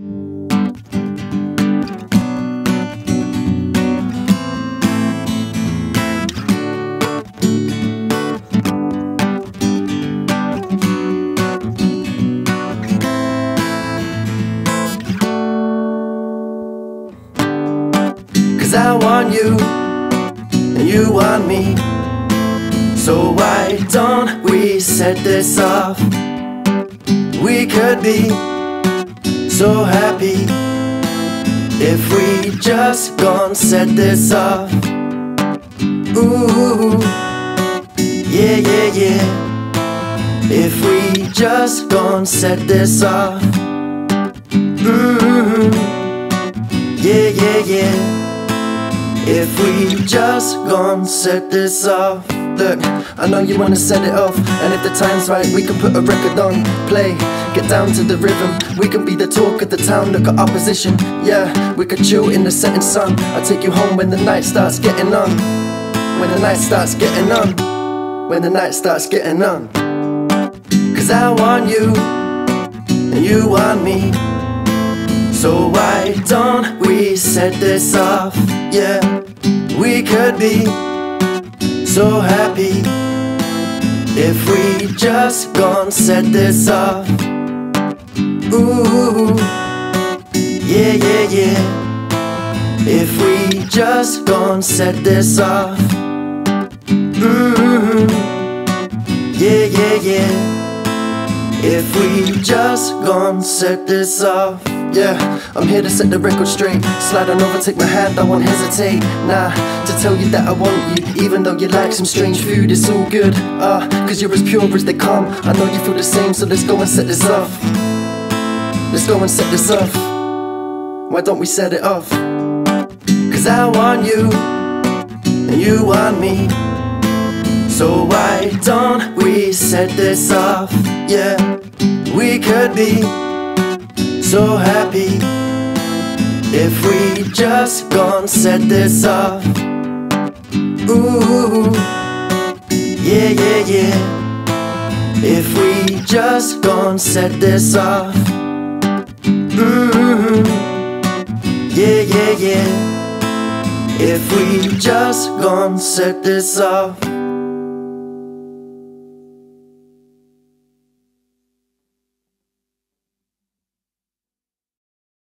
Cause I want you, and you want me. So why don't we set this off? We could be so happy if we just gon' set this off. Ooh, yeah, yeah, yeah. If we just gon' set this off. Mm-hmm. Yeah, yeah, yeah. If we just gon' set this off Look, I know you wanna set it off. And if the time's right, we can put a record on Play, get down to the rhythm We can be the talk of the town, look at our position Yeah, we could chill in the setting sun. I'll take you home when the night starts getting on. When the night starts getting on. When the night starts getting on. Cause I want you And you want me. So why don't we set this off? Yeah, we could be so happy if we just gon' set this off. Ooh, yeah, yeah, yeah. If we just gon' set this off. Mm-hmm. Yeah, yeah, yeah. If we just gon' set this off yeah, I'm here to set the record straight. Slide on over, take my hand, I won't hesitate. Nah, to tell you that I want you, even though you like some strange food, it's all good. Ah, uh, cause you're as pure as they come. I know you feel the same, so let's go and set this off. Let's go and set this off. Why don't we set it off? Cause I want you, and you want me. So why don't we set this off? Yeah, we could be so happy if we just gon' set this off. Ooh, yeah, yeah, yeah. If we just gon' set this off. Mm-hmm. Yeah, yeah, yeah. If we just gon' set this off.